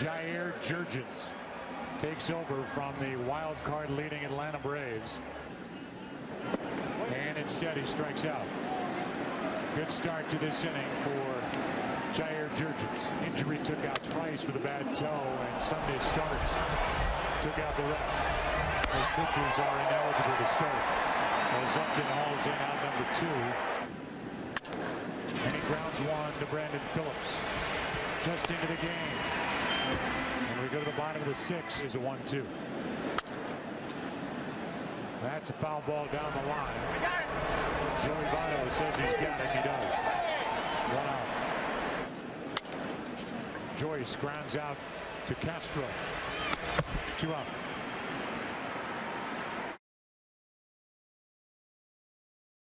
Jair Jurrjens takes over from the wild card leading Atlanta Braves. And instead he strikes out. Good start to this inning for Jair Jurrjens. Injury took out Price with a bad toe and Sunday starts took out the rest. Those pitchers are ineligible to start. As Upton hauls in out number two. And he grounds one to Brandon Phillips. Just into the game. And we go to the bottom of the sixth is a one-two. That's a foul ball down the line. Joey Votto says he's got it. He does. One out. Joyce grounds out to Castro. Two out.